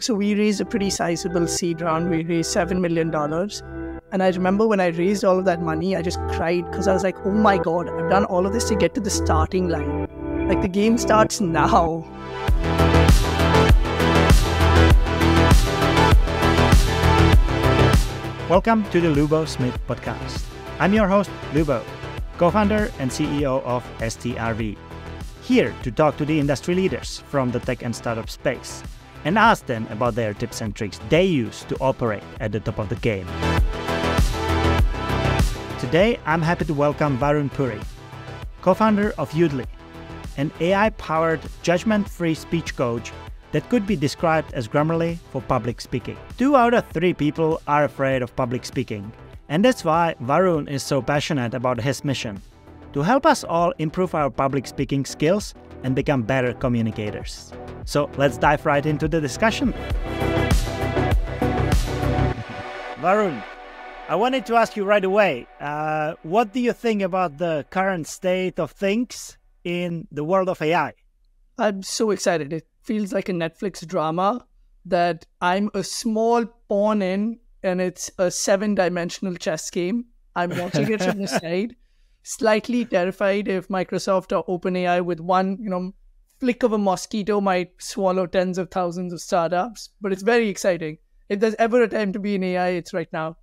So we raised a pretty sizable seed round. We raised $7 million. And I remember when I raised all of that money, I just cried because I was like, oh my God, I've done all of this to get to the starting line. Like the game starts now. Welcome to the Lubo Smid podcast. I'm your host, Lubo, co founder and CEO of STRV. Here to talk to the industry leaders from the tech and startup space and ask them about their tips and tricks they use to operate at the top of the game. Today, I'm happy to welcome Varun Puri, co founder of Yoodli, an AI powered judgment free speech coach that could be described as Grammarly for public speaking. Two out of three people are afraid of public speaking, and that's why Varun is so passionate about his mission to help us all improve our public speaking skills and become better communicators. So let's dive right into the discussion. Varun, I wanted to ask you right away uh, what do you think about the current state of things in the world of AI? I'm so excited. It feels like a Netflix drama that I'm a small pawn in, and it's a seven dimensional chess game. I'm watching it from the side, slightly terrified if Microsoft or OpenAI, with one, you know, flick of a mosquito, might swallow tens of thousands of startups. But it's very exciting. If there's ever a time to be in AI, it's right now.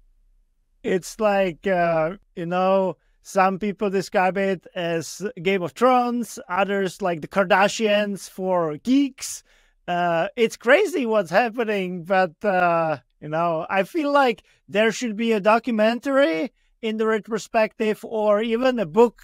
It's like, uh, you know, some people describe it as Game of Thrones, others like the Kardashians for geeks. Uh, it's crazy what's happening, but uh, you know, I feel like there should be a documentary in the retrospective or even a book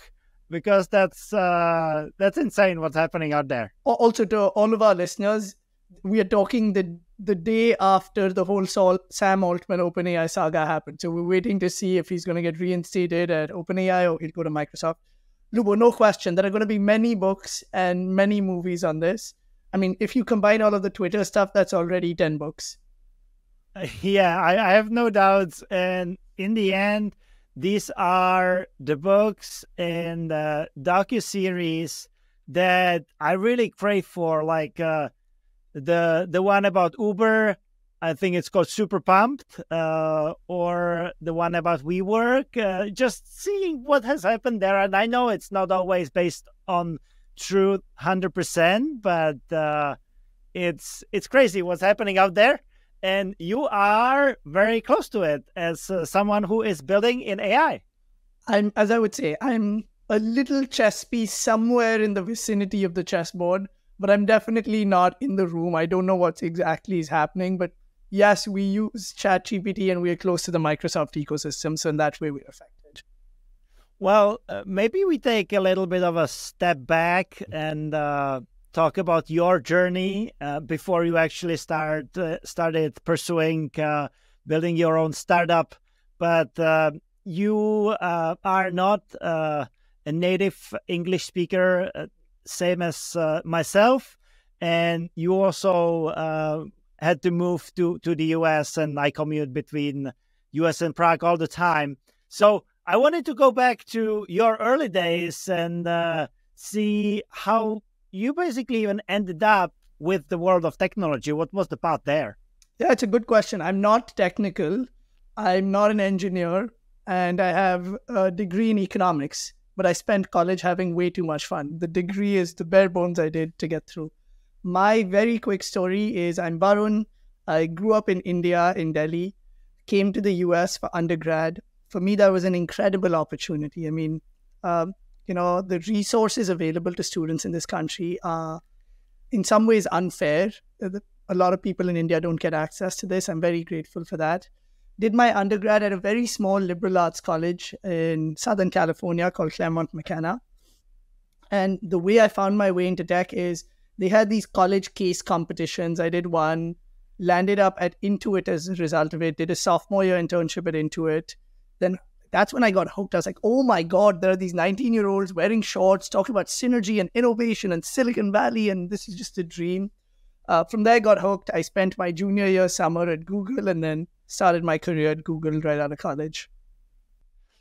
because that's uh, that's insane what's happening out there. Also, to all of our listeners, we are talking the the day after the whole Sol- Sam Altman OpenAI saga happened. So we're waiting to see if he's going to get reinstated at OpenAI or he'll go to Microsoft. Lubo, no question. There are going to be many books and many movies on this. I mean, if you combine all of the Twitter stuff, that's already 10 books. Yeah, I, I have no doubts. And in the end, these are the books and uh, docu series that I really crave for. Like, uh, the the one about Uber, I think it's called Super Pumped, uh, or the one about WeWork. Uh, just seeing what has happened there, and I know it's not always based on true hundred percent, but uh, it's it's crazy what's happening out there, and you are very close to it as uh, someone who is building in AI. I'm, as I would say, I'm a little chess piece somewhere in the vicinity of the chessboard but I'm definitely not in the room. I don't know what exactly is happening, but yes, we use ChatGPT and we are close to the Microsoft ecosystem, so in that way we're affected. Well, uh, maybe we take a little bit of a step back and uh, talk about your journey uh, before you actually start uh, started pursuing uh, building your own startup. But uh, you are not a native English speaker same as uh, myself, and you also uh, had to move to to the US, and I commute between US and Prague all the time. So I wanted to go back to your early days and uh, see how you basically even ended up with the world of technology. What was the path there? Yeah, it's a good question. I'm not technical. I'm not an engineer, and I have a degree in economics but I spent college having way too much fun. The degree is the bare bones I did to get through. My very quick story is I'm Varun. I grew up in India, in Delhi, came to the US for undergrad. For me, that was an incredible opportunity. I mean, um, you know, the resources available to students in this country are in some ways unfair. Uh, a lot of people in India don't get access to this. I'm very grateful for that did my undergrad at a very small liberal arts college in Southern California called Claremont McKenna. And the way I found my way into tech is they had these college case competitions. I did one, landed up at Intuit as a result of it, did a sophomore year internship at Intuit. Then that's when I got hooked. I was like, oh my God, there are these 19 year olds wearing shorts talking about synergy and innovation and Silicon Valley, and this is just a dream. Uh, from there, I got hooked. I spent my junior year summer at Google and then started my career at Google right out of college.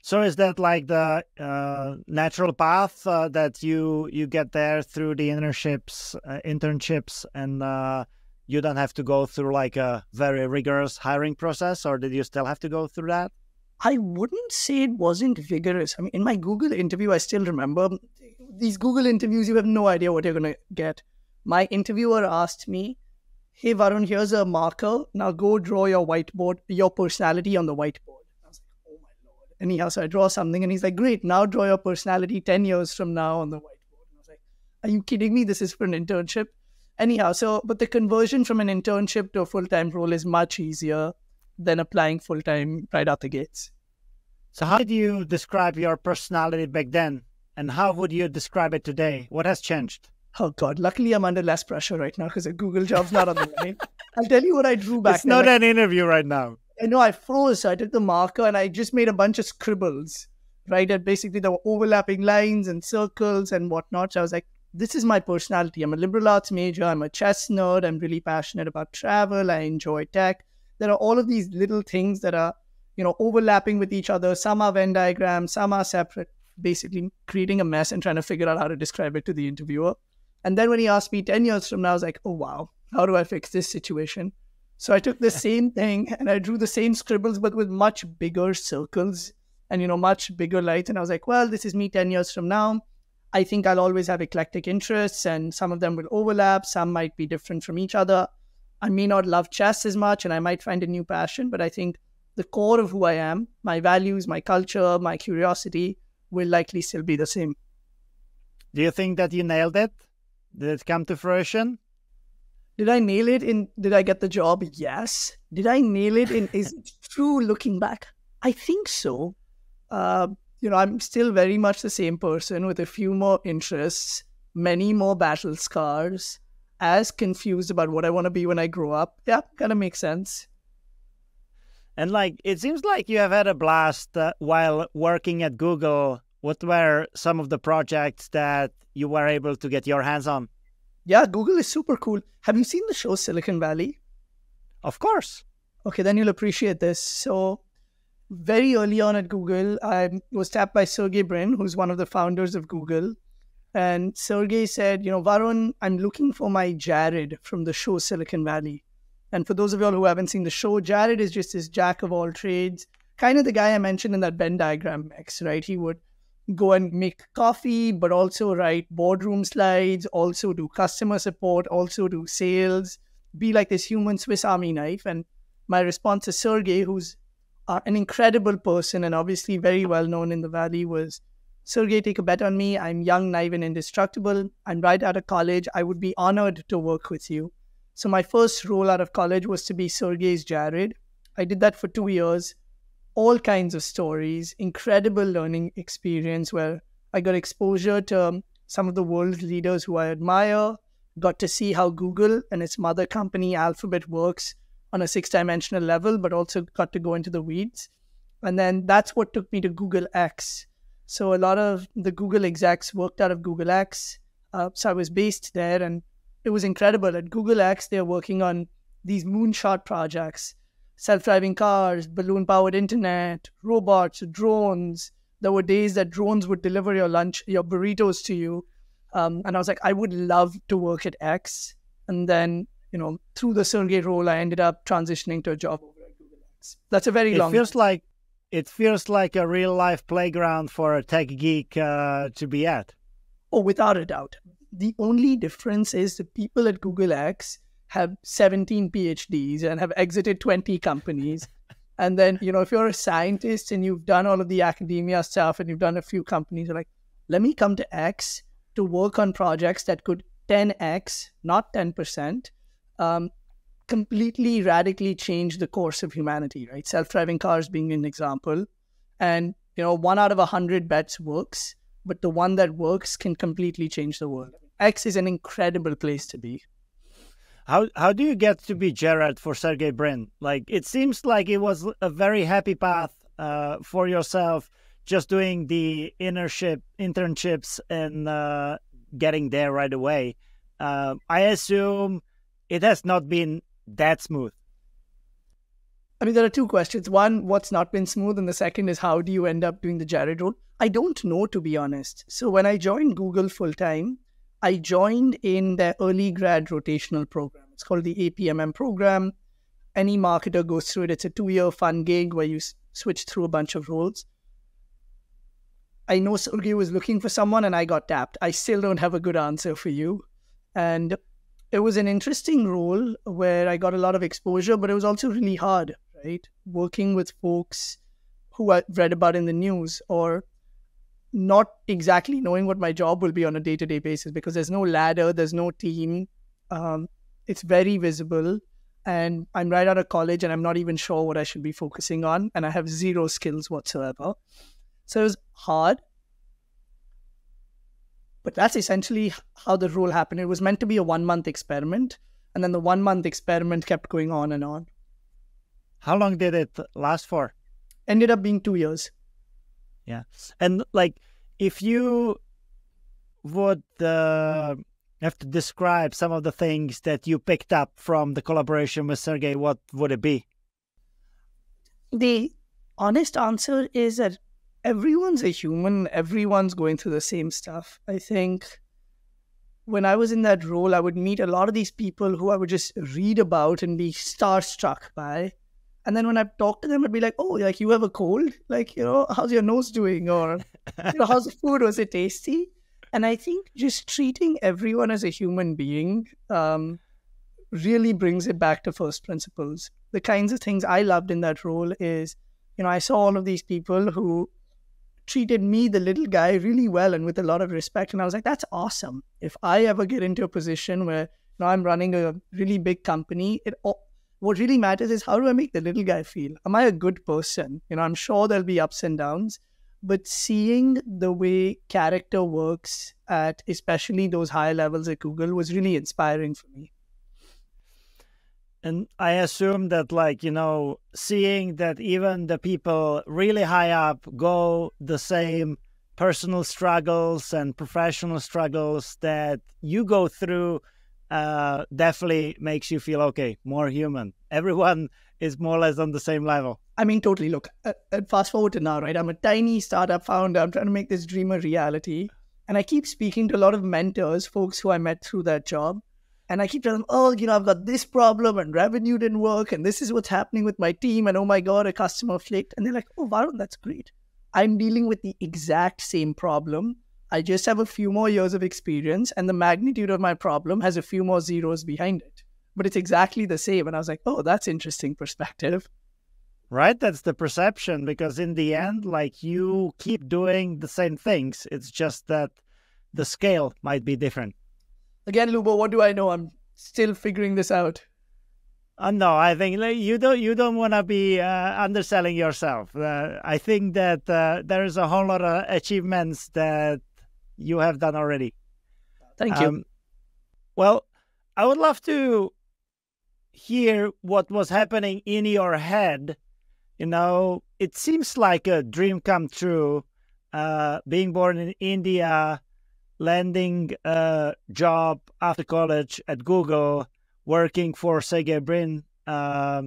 So is that like the uh, natural path uh, that you you get there through the internships, uh, internships, and uh, you don't have to go through like a very rigorous hiring process, or did you still have to go through that? I wouldn't say it wasn't vigorous. I mean, in my Google interview, I still remember um, these Google interviews, you have no idea what you're going to get. My interviewer asked me, Hey, Varun, here's a marker. Now go draw your whiteboard, your personality on the whiteboard. I was like, Oh my Lord. Anyhow, so I draw something, and he's like, Great, now draw your personality 10 years from now on the whiteboard. And I was like, Are you kidding me? This is for an internship. Anyhow, so, but the conversion from an internship to a full time role is much easier than applying full time right out the gates. So, how do you describe your personality back then? And how would you describe it today? What has changed? Oh God! Luckily, I'm under less pressure right now because a Google job's not on the line. I'll tell you what I drew back. It's not an interview right now. I know I froze. So I took the marker and I just made a bunch of scribbles. Right, and basically there were overlapping lines and circles and whatnot. So I was like, "This is my personality. I'm a liberal arts major. I'm a chess nerd. I'm really passionate about travel. I enjoy tech there are all of these little things that are you know overlapping with each other. Some are venn diagrams some are separate basically creating a mess and trying to figure out how to describe it to the interviewer. And then when he asked me 10 years from now i was like oh wow. How do i fix this situation? So i took the same thing and i drew the same scribbles but with much bigger circles and you know much bigger lights. And i was like well this is me 10 years from now. I think i'll always have eclectic interests and some of them will overlap. Some might be different from each other I may not love chess as much and I might find a new passion, but I think the core of who I am, my values, my culture, my curiosity will likely still be the same. Do you think that you nailed it? Did it come to fruition? Did I nail it in did I get the job? Yes. Did I nail it in is it true looking back? I think so. Uh, you know, I'm still very much the same person with a few more interests, many more battle scars, as confused about what I want to be when I grow up. Yeah, kind of makes sense. And like, it seems like you have had a blast uh, while working at Google. What were some of the projects that you were able to get your hands on? Yeah, Google is super cool. Have you seen the show Silicon Valley? Of course. Okay, then you'll appreciate this. So, very early on at Google, I was tapped by Sergey Brin, who's one of the founders of Google. And Sergey said, you know, Varun, I'm looking for my Jared from the show Silicon Valley. And for those of y'all who haven't seen the show, Jared is just this jack of all trades, kind of the guy I mentioned in that Venn diagram mix, right? He would go and make coffee, but also write boardroom slides, also do customer support, also do sales, be like this human Swiss Army knife. And my response to Sergey, who's uh, an incredible person and obviously very well known in the Valley, was Sergey, take a bet on me. I'm young, naive, and indestructible. I'm right out of college. I would be honored to work with you. So, my first role out of college was to be Sergey's Jared. I did that for two years. All kinds of stories, incredible learning experience where I got exposure to some of the world's leaders who I admire, got to see how Google and its mother company Alphabet works on a six dimensional level, but also got to go into the weeds. And then that's what took me to Google X, so a lot of the Google execs worked out of Google X. Uh, so I was based there, and it was incredible. At Google X, they're working on these moonshot projects self-driving cars, balloon-powered internet, robots, drones. There were days that drones would deliver your lunch, your burritos to you. Um, and I was like, I would love to work at X. And then, you know, through the Sergey role, I ended up transitioning to a job over at Google X. That's a very it long. It feels like it feels like a real life playground for a tech geek uh, to be at. Oh, without a doubt. The only difference is the people at Google X have 17 PhDs and have exited 20 companies. and then, you know, if you're a scientist and you've done all of the academia stuff and you've done a few companies, you're like, let me come to X to work on projects that could 10x, not 10%, um, completely radically change the course of humanity, right? Self driving cars being an example. And, you know, one out of a hundred bets works, but the one that works can completely change the world. X is an incredible place to be. How how do you get to be Gerard for Sergey Brin? Like it seems like it was a very happy path uh, for yourself, just doing the internship internships and uh, getting there right away. Uh, I assume it has not been that smooth? I mean, there are two questions. One, what's not been smooth? And the second is, how do you end up doing the Jared role? I don't know, to be honest. So when I joined Google full time, I joined in their early grad rotational program. It's called the APMM program. Any marketer goes through it. It's a two year fun gig where you switch through a bunch of roles. I know Sergey was looking for someone and I got tapped. I still don't have a good answer for you. And it was an interesting role where I got a lot of exposure, but it was also really hard, right? Working with folks who I read about in the news or not exactly knowing what my job will be on a day to day basis because there's no ladder, there's no team. Um, it's very visible. And I'm right out of college and I'm not even sure what I should be focusing on. And I have zero skills whatsoever. So it was hard. But that's essentially how the rule happened. It was meant to be a one month experiment. And then the one month experiment kept going on and on. How long did it last for? Ended up being two years. Yeah. And like, if you would uh, have to describe some of the things that you picked up from the collaboration with Sergey, what would it be? The honest answer is that everyone's a human, everyone's going through the same stuff. I think when I was in that role, I would meet a lot of these people who I would just read about and be starstruck by. And then when I talk to them, I'd be like, oh, like you have a cold? Like, you know, how's your nose doing? Or, you know, how's the food? Was it tasty? And I think just treating everyone as a human being um, really brings it back to first principles. The kinds of things I loved in that role is, you know, I saw all of these people who treated me, the little guy, really well and with a lot of respect. And I was like, that's awesome. If I ever get into a position where know, I'm running a really big company, it what really matters is how do I make the little guy feel? Am I a good person? You know, I'm sure there'll be ups and downs, but seeing the way character works at especially those high levels at Google was really inspiring for me. And I assume that, like, you know, seeing that even the people really high up go the same personal struggles and professional struggles that you go through uh, definitely makes you feel okay, more human. Everyone is more or less on the same level. I mean, totally. Look, uh, uh, fast forward to now, right? I'm a tiny startup founder. I'm trying to make this dream a reality. And I keep speaking to a lot of mentors, folks who I met through that job. And I keep telling them, oh, you know, I've got this problem and revenue didn't work. And this is what's happening with my team. And oh my God, a customer flicked. And they're like, oh, Varun, that's great. I'm dealing with the exact same problem. I just have a few more years of experience, and the magnitude of my problem has a few more zeros behind it. But it's exactly the same. And I was like, oh, that's interesting perspective. Right? That's the perception because in the end, like you keep doing the same things. It's just that the scale might be different. Again, Lubo, what do I know? I'm still figuring this out. Uh, no, I think you don't. You don't want to be uh, underselling yourself. Uh, I think that uh, there is a whole lot of achievements that you have done already. Thank you. Um, well, I would love to hear what was happening in your head. You know, it seems like a dream come true. Uh, being born in India, landing a job after college at Google, working for Sergey Brin uh,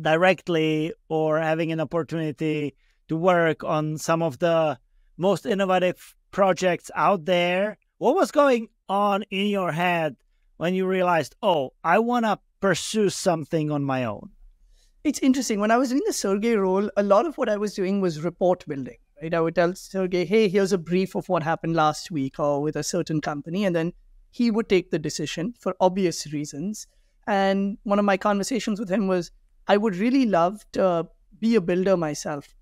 directly, or having an opportunity to work on some of the most innovative projects out there. What was going on in your head when you realized, oh, I want to pursue something on my own? It's interesting. When I was in the Sergey role, a lot of what I was doing was report building. Right? I would tell Sergey, hey, here's a brief of what happened last week or with a certain company. And then he would take the decision for obvious reasons. And one of my conversations with him was, I would really love to be a builder myself.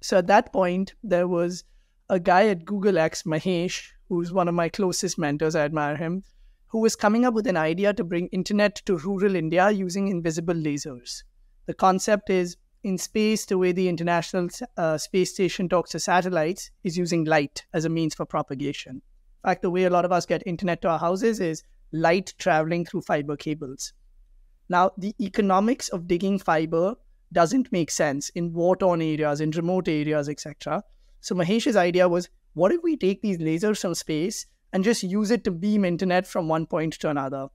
So at that point, there was a guy at Google X, Mahesh, who's one of my closest mentors, I admire him, who was coming up with an idea to bring internet to rural India using invisible lasers. The concept is in space, the way the International uh, Space Station talks to satellites is using light as a means for propagation. In fact, the way a lot of us get internet to our houses is light traveling through fiber cables. Now, the economics of digging fiber doesn't make sense in war torn areas, in remote areas, etc. So Mahesh's idea was, what if we take these lasers from space and just use it to beam internet from one point to another?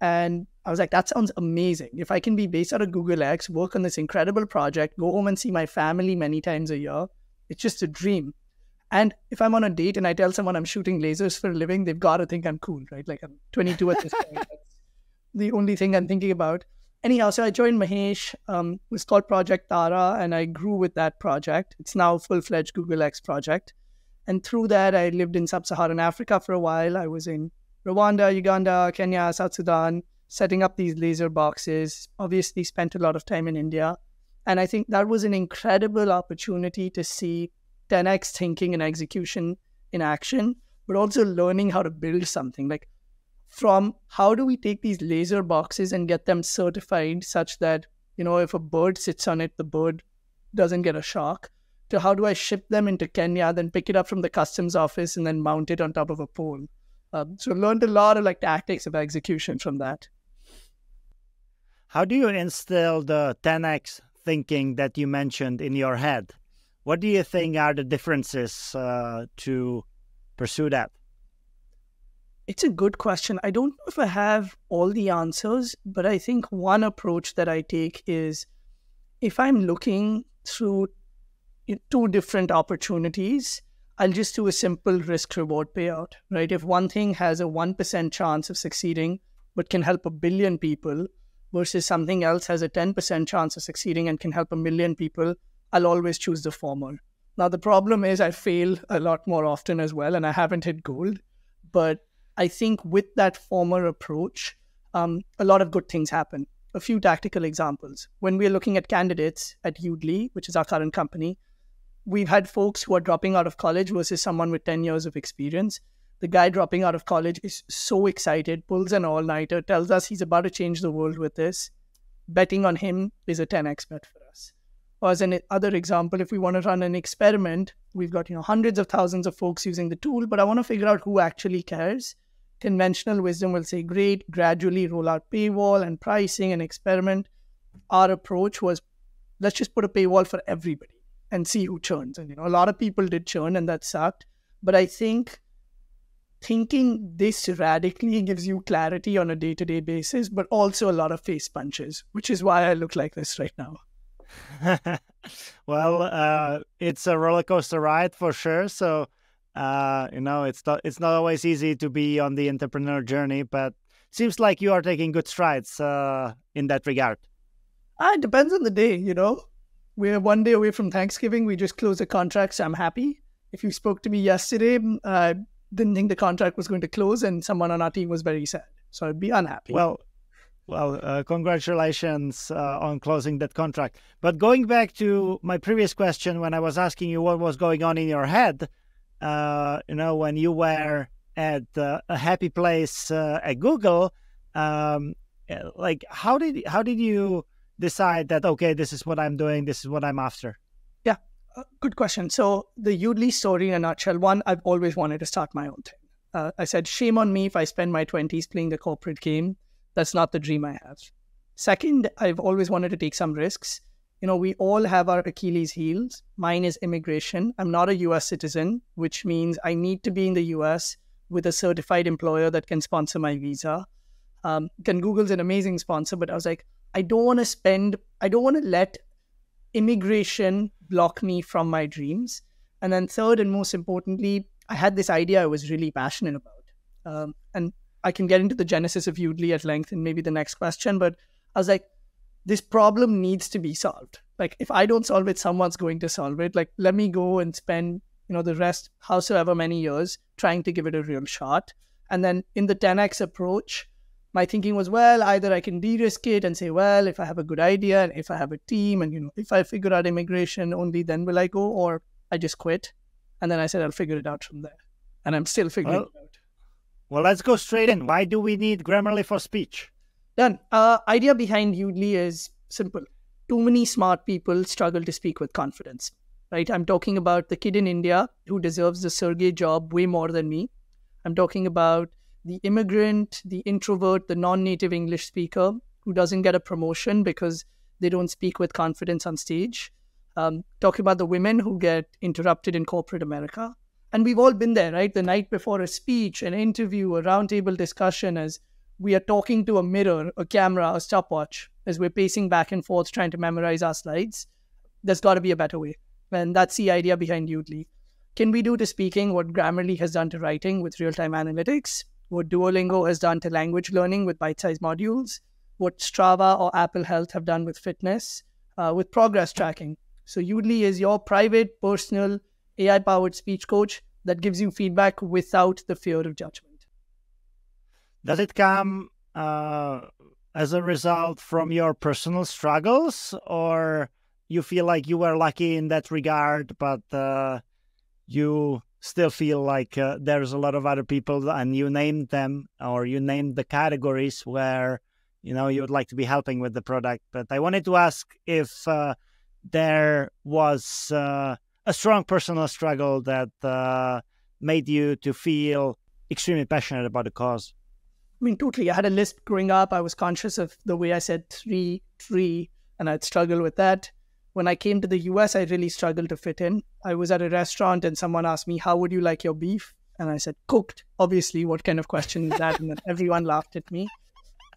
And I was like, that sounds amazing. If I can be based out of Google X, work on this incredible project, go home and see my family many times a year, it's just a dream. And if I'm on a date and I tell someone I'm shooting lasers for a living, they've got to think I'm cool, right? Like I'm 22 at this point. the only thing I'm thinking about. Anyhow, so I joined Mahesh. Um, it was called Project Taara, and I grew with that project. It's now a full fledged Google X project. And through that, I lived in sub Saharan Africa for a while. I was in Rwanda, Uganda, Kenya, South Sudan, setting up these laser boxes. Obviously, spent a lot of time in India. And I think that was an incredible opportunity to see 10x thinking and execution in action, but also learning how to build something. Like, from how do we take these laser boxes and get them certified such that, you know, if a bird sits on it, the bird doesn't get a shock, to how do I ship them into Kenya, then pick it up from the customs office and then mount it on top of a pole. Um, so learned a lot of like tactics of execution from that. How do you instill the 10x thinking that you mentioned in your head? What do you think are the differences uh, to pursue that? It's a good question. I don't know if I have all the answers, but I think one approach that I take is if I'm looking through two different opportunities, I'll just do a simple risk reward payout, right? If one thing has a 1% chance of succeeding, but can help a billion people, versus something else has a 10% chance of succeeding and can help a million people, I'll always choose the former. Now, the problem is I fail a lot more often as well, and I haven't hit gold. But I think with that former approach, um, a lot of good things happen. A few tactical examples. When we're looking at candidates at Yoodli, which is our current company, we've had folks who are dropping out of college versus someone with 10 years of experience. The guy dropping out of college is so excited, pulls an all nighter, tells us he's about to change the world with this. Betting on him is a 10x bet for us. Or as an other example, if we want to run an experiment, we've got you know hundreds of thousands of folks using the tool, but I want to figure out who actually cares. Conventional wisdom will say, great, gradually roll out paywall and pricing and experiment. Our approach was, let's just put a paywall for everybody and see who churns. And you know, a lot of people did churn, and that sucked. But I think thinking this radically gives you clarity on a day to day basis, but also a lot of face punches, which is why I look like this right now. well, uh, it's a roller coaster ride for sure. So, uh, you know, it's not it's not always easy to be on the entrepreneur journey, but seems like you are taking good strides uh, in that regard. Ah, it depends on the day, you know. We're one day away from Thanksgiving. We just closed a contract, so I'm happy. If you spoke to me yesterday, I didn't think the contract was going to close, and someone on our team was very sad. So I'd be unhappy. Well, well, uh, congratulations uh, on closing that contract. But going back to my previous question, when I was asking you what was going on in your head, uh, you know, when you were at uh, a happy place uh, at Google, um, like how did how did you decide that okay, this is what I'm doing, this is what I'm after? Yeah, uh, good question. So the Yoodli story in a nutshell. One, I've always wanted to start my own thing. Uh, I said, shame on me if I spend my twenties playing the corporate game. That's not the dream I have. Second, I've always wanted to take some risks. You know, we all have our Achilles heels. Mine is immigration. I'm not a US citizen, which means I need to be in the US with a certified employer that can sponsor my visa. Um, can Google's an amazing sponsor, but I was like, I don't want to spend, I don't want to let immigration block me from my dreams. And then, third and most importantly, I had this idea I was really passionate about. Um, and I can get into the genesis of Yoodli at length in maybe the next question, but I was like, this problem needs to be solved. Like, if I don't solve it, someone's going to solve it. Like, let me go and spend, you know, the rest, howsoever many years, trying to give it a real shot. And then in the 10x approach, my thinking was, well, either I can de-risk it and say, well, if I have a good idea and if I have a team and you know, if I figure out immigration, only then will I go, or I just quit. And then I said I'll figure it out from there. And I'm still figuring well, it out. Well, let's go straight in. Why do we need Grammarly for speech? Done. Uh, idea behind Yoodli is simple. Too many smart people struggle to speak with confidence. Right? I'm talking about the kid in India who deserves the Sergey job way more than me. I'm talking about the immigrant, the introvert, the non native English speaker who doesn't get a promotion because they don't speak with confidence on stage. Um, talking about the women who get interrupted in corporate America. And we've all been there, right? The night before a speech, an interview, a roundtable discussion, as we are talking to a mirror, a camera, a stopwatch, as we're pacing back and forth trying to memorize our slides. There's got to be a better way. And that's the idea behind Yoodli. Can we do to speaking what Grammarly has done to writing with real time analytics? What Duolingo has done to language learning with bite sized modules, what Strava or Apple Health have done with fitness, uh, with progress tracking. So, Yoodli is your private, personal, AI powered speech coach that gives you feedback without the fear of judgment. Does it come uh, as a result from your personal struggles, or you feel like you were lucky in that regard, but uh, you still feel like uh, there's a lot of other people and you named them or you named the categories where you know you would like to be helping with the product. But i wanted to ask if uh, there was uh, a strong personal struggle that uh, made you to feel extremely passionate about the cause? I mean totally. I had a list growing up. I was conscious of the way i said three three and i'd struggle with that when I came to the US, I really struggled to fit in. I was at a restaurant and someone asked me, How would you like your beef? And I said, Cooked. Obviously, what kind of question is that? And everyone laughed at me.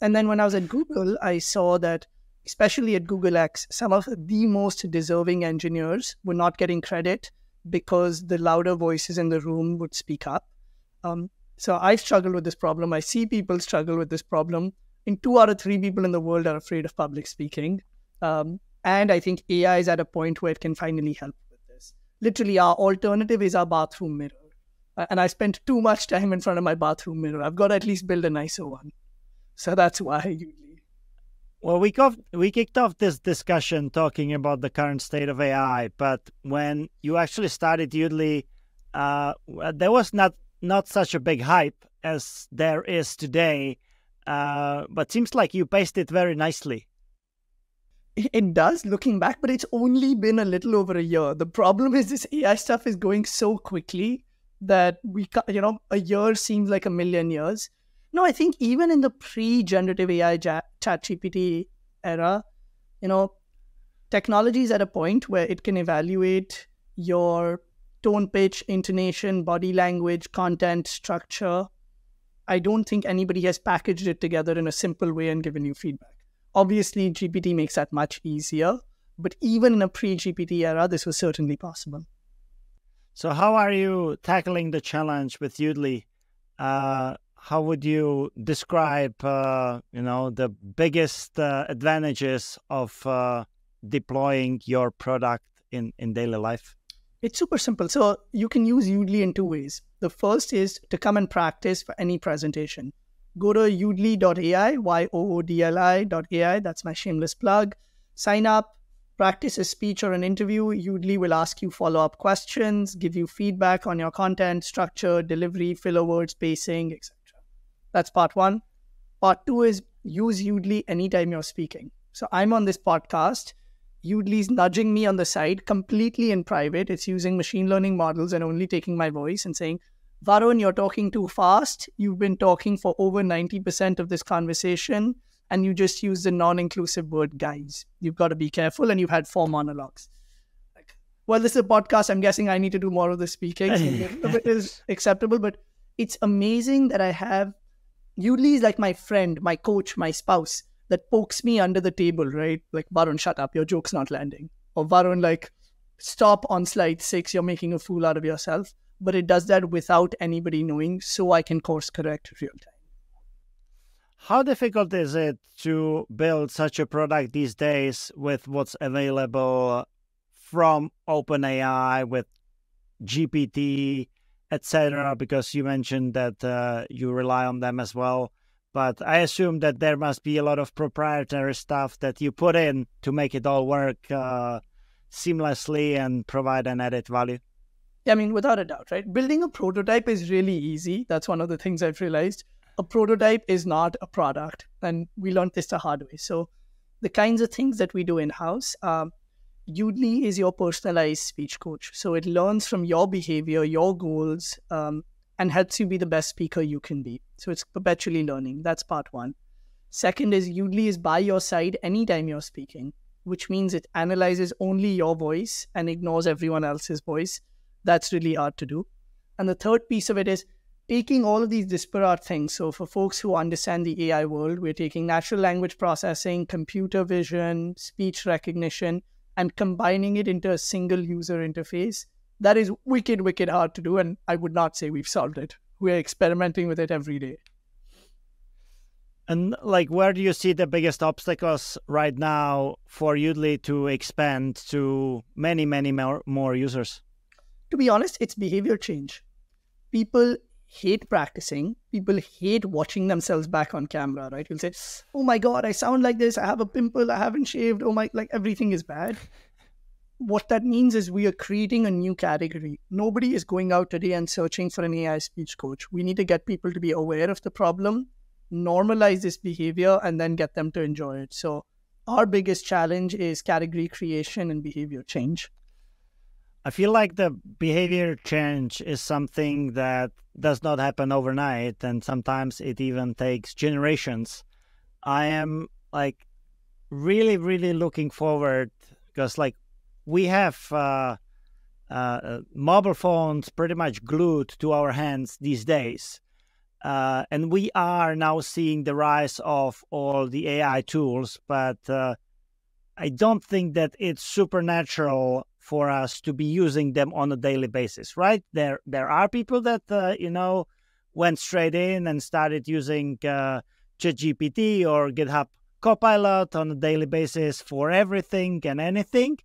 And then when I was at Google, I saw that, especially at Google X, some of the most deserving engineers were not getting credit because the louder voices in the room would speak up. Um, so I struggle with this problem. I see people struggle with this problem. And two out of three people in the world are afraid of public speaking. Um, and I think AI is at a point where it can finally help with this. Literally, our alternative is our bathroom mirror. And I spent too much time in front of my bathroom mirror. I've got to at least build a nicer one. So that's why. Well, we, we kicked off this discussion talking about the current state of AI, but when you actually started Yoodli, uh, there was not not such a big hype as there is today. Uh, but seems like you paced it very nicely it does looking back, but it's only been a little over a year. The problem is this AI stuff is going so quickly that we, you know, a year seems like a million years. No, I think even in the pre-generative AI chat GPT era, you know, technology is at a point where it can evaluate your tone, pitch, intonation, body language, content, structure. I don't think anybody has packaged it together in a simple way and given you feedback. Obviously, GPT makes that much easier, but even in a pre GPT era, this was certainly possible. So, how are you tackling the challenge with Yoodli? Uh, how would you describe, uh, you know, the biggest uh, advantages of uh, deploying your product in in daily life? It's super simple. So you can use Yoodli in two ways. The first is to come and practice for any presentation go to yoodli.ai, Y-O-O-D-L-I.ai. That's my shameless plug. Sign up, practice a speech or an interview. Yoodli will ask you follow-up questions, give you feedback on your content, structure, delivery, filler words, spacing, etc. That's part one. Part two is use Yoodli anytime you're speaking. So I'm on this podcast. Yoodli's nudging me on the side completely in private. It's using machine learning models and only taking my voice and saying, Varun, you're talking too fast. You've been talking for over 90% of this conversation, and you just use the non inclusive word guys. You've got to be careful, and you've had four monologues. Like, well, this is a podcast. I'm guessing I need to do more of the speaking. So it is acceptable, but it's amazing that I have Yoodli is like my friend, my coach, my spouse that pokes me under the table, right? Like, Varun, shut up. Your joke's not landing. Or Varun, like, stop on slide six. You're making a fool out of yourself but it does that without anybody knowing so I can course correct real time. How difficult is it to build such a product these days with what's available from OpenAI, with GPT, etc.? Because you mentioned that uh, you rely on them as well. But I assume that there must be a lot of proprietary stuff that you put in to make it all work uh, seamlessly and provide an added value. I mean, without a doubt, right? Building a prototype is really easy. That's one of the things I've realized. A prototype is not a product. And we learned this the hard way. So, the kinds of things that we do in house, um, Yoodli is your personalized speech coach. So, it learns from your behavior, your goals, um, and helps you be the best speaker you can be. So, it's perpetually learning. That's part one. Second is Yoodli is by your side anytime you're speaking, which means it analyzes only your voice and ignores everyone else's voice that's really hard to do. And the third piece of it is taking all of these disparate things. So, for folks who understand the AI world, we're taking natural language processing, computer vision, speech recognition, and combining it into a single user interface. That is wicked, wicked hard to do. And I would not say we've solved it we're experimenting with it every day. And like, where do you see the biggest obstacles right now for Yoodli to expand to many, many more, more users? To be honest, it's behavior change. People hate practicing. People hate watching themselves back on camera, right? You'll say, Oh my God, I sound like this. I have a pimple. I haven't shaved. Oh my, like everything is bad. What that means is we are creating a new category. Nobody is going out today and searching for an AI speech coach. We need to get people to be aware of the problem normalize this behavior and then get them to enjoy it. So our biggest challenge is category creation and behavior change. I feel like the behavior change is something that does not happen overnight, and sometimes it even takes generations. I am like really, really looking forward because, like, we have uh, uh, mobile phones pretty much glued to our hands these days. Uh, and we are now seeing the rise of all the AI tools, but uh, I don't think that it's supernatural for us to be using them on a daily basis, right? There, there are people that uh, you know went straight in and started using uh, ChatGPT or GitHub Copilot on a daily basis for everything and anything,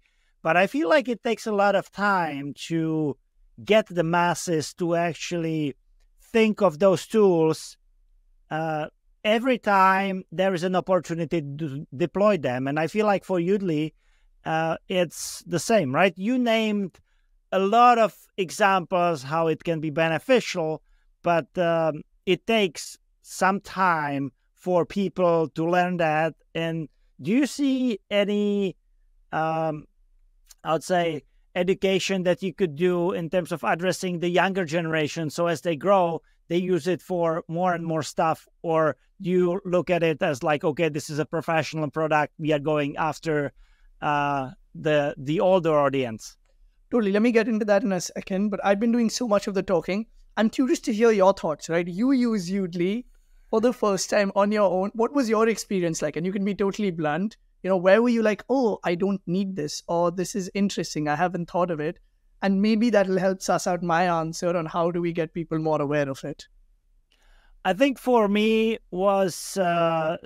but I feel like it takes a lot of time to get the masses to actually think of those tools uh, every time there is an opportunity to deploy them. And I feel like for Yoodli, uh, it's the same, right? You named a lot of examples how it can be beneficial, but um, it takes some time for people to learn that. And do you see any, um, I would say, education that you could do in terms of addressing the younger generation so as they grow they use it for more and more stuff or do you look at it as like okay this is a professional product we are going after uh, the the older audience. Totally. Let me get into that in a second but i've been doing so much of the talking. I'm curious to hear your thoughts right? You use Yoodli for the first time on your own. What was your experience like? And you can be totally blunt. You know where were you like oh i don't need this or this is interesting. I haven't thought of it. And maybe that'll help suss out my answer on how do we get people more aware of it. I think for me was uh,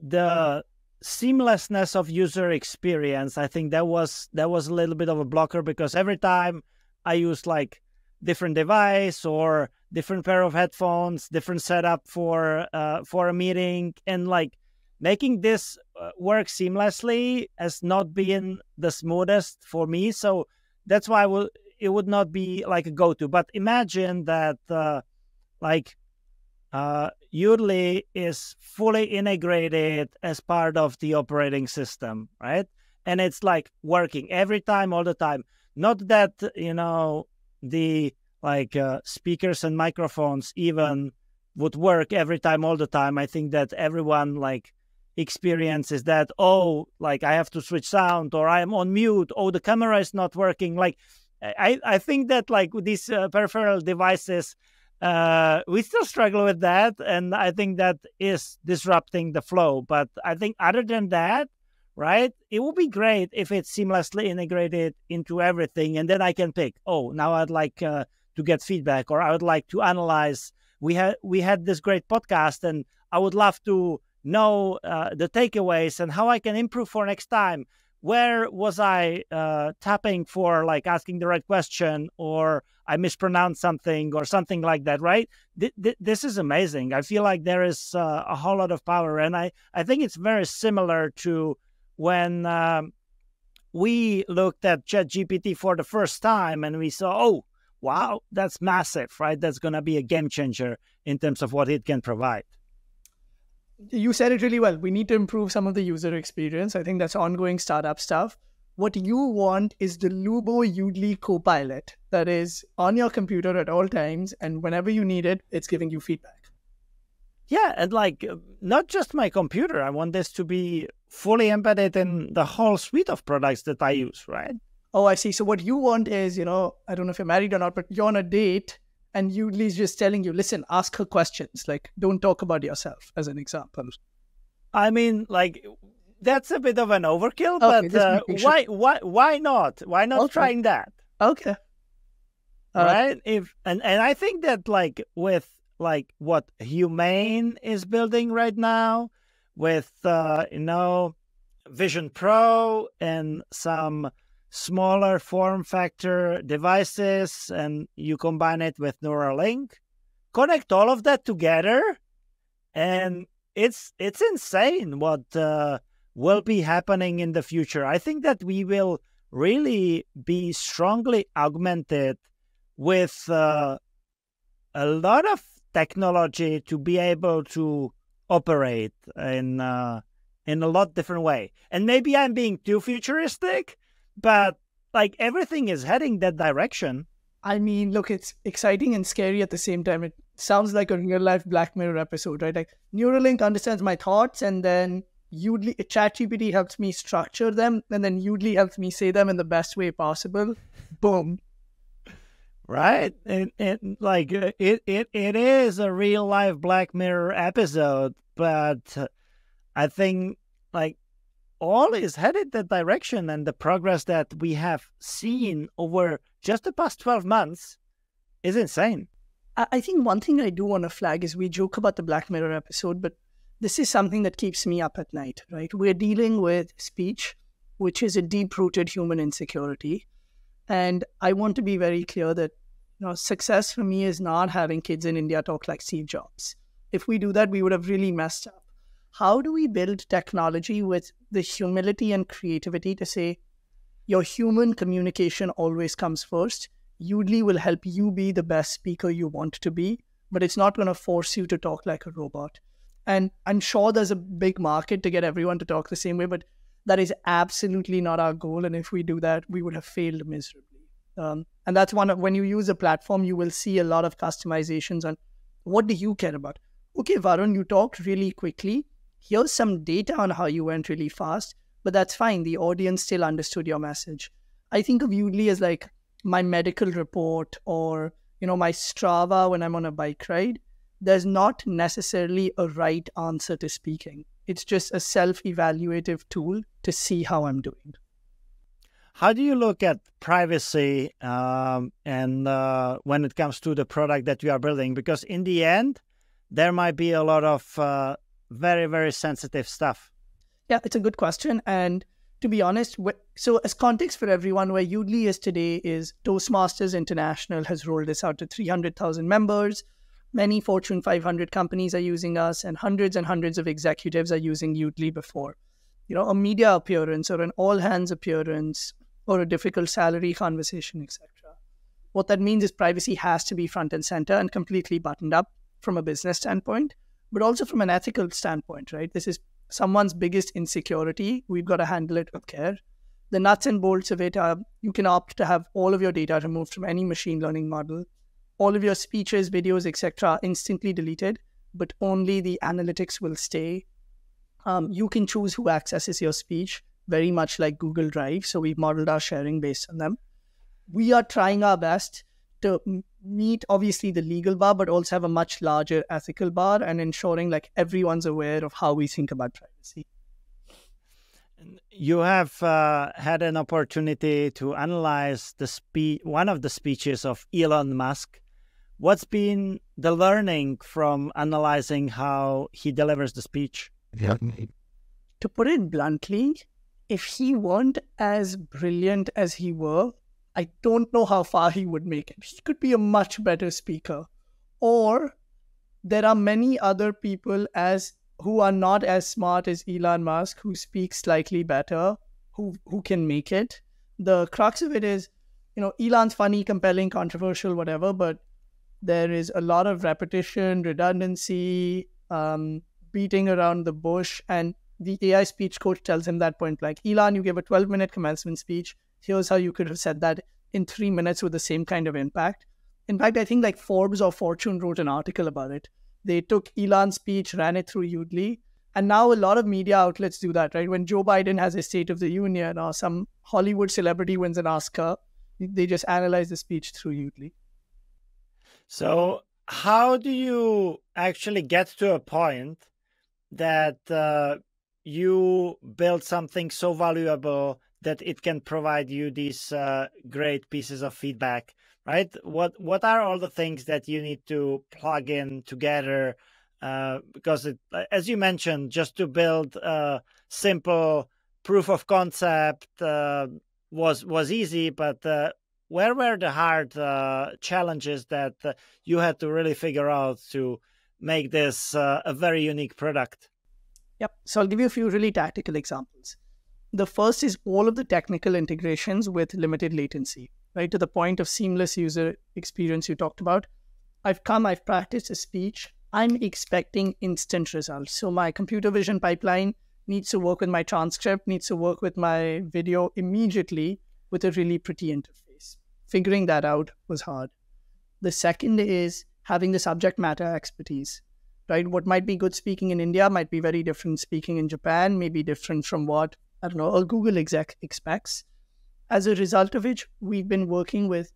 the seamlessness of user experience i think that was that was a little bit of a blocker because every time i used like different device or different pair of headphones different setup for uh, for a meeting and like making this uh, work seamlessly has not been the smoothest for me. So that's why it would not be like a go-to. But imagine that uh, like uh, Yoodli is fully integrated as part of the operating system, right? And it's like working every time, all the time. Not that you know the like uh, speakers and microphones even would work every time, all the time. I think that everyone like experiences that oh like i have to switch sound or i'm on mute oh the camera is not working like i i think that like these uh, peripheral devices uh we still struggle with that and i think that is disrupting the flow but i think other than that right it would be great if it's seamlessly integrated into everything and then i can pick oh now i'd like uh, to get feedback or i would like to analyze we had we had this great podcast and i would love to know uh, the takeaways and how I can improve for next time. Where was I uh, tapping for, like asking the right question, or I mispronounced something, or something like that, right? Th- th- this is amazing. I feel like there is uh, a whole lot of power, and I, I think it's very similar to when um, we looked at ChatGPT for the first time and we saw, oh, wow, that's massive, right? That's going to be a game changer in terms of what it can provide you said it really well. We need to improve some of the user experience. I think that's ongoing startup stuff. What you want is the Lubo Yoodli Copilot that is on your computer at all times, and whenever you need it, it's giving you feedback. Yeah, and like not just my computer. I want this to be fully embedded in the whole suite of products that I use, right? Oh, I see. So what you want is, you know, I don't know if you're married or not, but you're on a date and Yoodli's just telling you, listen, ask her questions. Like, don't talk about yourself, as an example. I mean, like, that's a bit of an overkill, okay, but uh, why, why, why not? Why not okay. trying that? Okay. uh, right? If and and I think that like with like what Humane is building right now, with uh, you know Vision Pro and some smaller form factor devices, and you combine it with Neuralink, connect all of that together, and it's it's insane what uh, will be happening in the future. I think that we will really be strongly augmented with uh, a lot of technology to be able to operate in uh, in a lot different way. And maybe I'm being too futuristic, but like everything is heading that direction. I mean, look, it's exciting and scary at the same time. It sounds like a real life Black Mirror episode, right? Like Neuralink understands my thoughts and then Yoodli ChatGPT helps me structure them and then Yoodli helps me say them in the best way possible. Boom. Right? And, and like uh, it, it it is a real life Black Mirror episode, but I think like all is headed that direction and the progress that we have seen over just the past 12 months is insane. I think one thing I do want to flag is we joke about the Black Mirror episode, but this is something that keeps me up at night, right? We're dealing with speech, which is a deep rooted human insecurity. And I want to be very clear that you know, success for me is not having kids in India talk like Steve Jobs. If we do that, we would have really messed up. How do we build technology with the humility and creativity to say, your human communication always comes first? Yoodli will help you be the best speaker you want to be, but it's not going to force you to talk like a robot. And I'm sure there's a big market to get everyone to talk the same way, but that is absolutely not our goal. And if we do that, we would have failed miserably. Um, and that's one of when you use a platform, you will see a lot of customizations on what do you care about. Okay, Varun, you talked really quickly. Here's some data on how you went really fast, but that's fine. The audience still understood your message. I think of Yoodli as like my medical report or you know my Strava when I'm on a bike ride there's not necessarily a right answer to speaking. It's just a self evaluative tool to see how I'm doing. How do you look at privacy um, and uh, when it comes to the product that you are building? Because in the end, there might be a lot of uh, very, very sensitive stuff. Yeah, it's a good question. And to be honest, so as context for everyone, where Yoodli is today is Toastmasters International has rolled this out to 300,000 members. Many Fortune 500 companies are using us, and hundreds and hundreds of executives are using Yoodli before. You know, a media appearance or an all hands appearance or a difficult salary conversation, etc. What that means is privacy has to be front and center and completely buttoned up from a business standpoint, but also from an ethical standpoint, right? This is someone's biggest insecurity. We've got to handle it with care. The nuts and bolts of it are you can opt to have all of your data removed from any machine learning model all of your speeches, videos, etc., are instantly deleted, but only the analytics will stay. Um, you can choose who accesses your speech, very much like Google Drive. So we've modeled our sharing based on them. We are trying our best to meet obviously the legal bar, but also have a much larger ethical bar and ensuring like everyone's aware of how we think about privacy. You have uh, had an opportunity to analyze the spe- one of the speeches of Elon Musk What's been the learning from analyzing how he delivers the speech? Yeah. To put it bluntly, if he weren't as brilliant as he were, I don't know how far he would make it. He could be a much better speaker. Or there are many other people as who are not as smart as Elon Musk who speak slightly better, who who can make it. The crux of it is, you know, Elon's funny, compelling, controversial, whatever, but there is a lot of repetition, redundancy, um, beating around the bush. And the AI speech coach tells him that point like, Elon, you gave a 12 minute commencement speech. Here's how you could have said that in three minutes with the same kind of impact. In fact, I think like Forbes or Fortune wrote an article about it. They took Elon's speech, ran it through Yoodli, and now a lot of media outlets do that, right? When Joe Biden has a State of the Union or some Hollywood celebrity wins an Oscar, they just analyze the speech through Yoodli. So, how do you actually get to a point that uh, you build something so valuable that it can provide you these uh, great pieces of feedback right? What what are all the things that you need to plug in together? Uh, because it, as you mentioned, just to build a simple proof of concept uh, was was easy, but uh, where were the hard uh, challenges that uh, you had to really figure out to make this uh, a very unique product? Yep. So I'll give you a few really tactical examples. The first is all of the technical integrations with limited latency, right? To the point of seamless user experience you talked about. I've come, I've practiced a speech. I'm expecting instant results. So my computer vision pipeline needs to work with my transcript, needs to work with my video immediately with a really pretty interface. Figuring that out was hard. The second is having the subject matter expertise, right? What might be good speaking in India might be very different speaking in Japan, maybe different from what, I don't know, a Google exec expects. As a result of which, we've been working with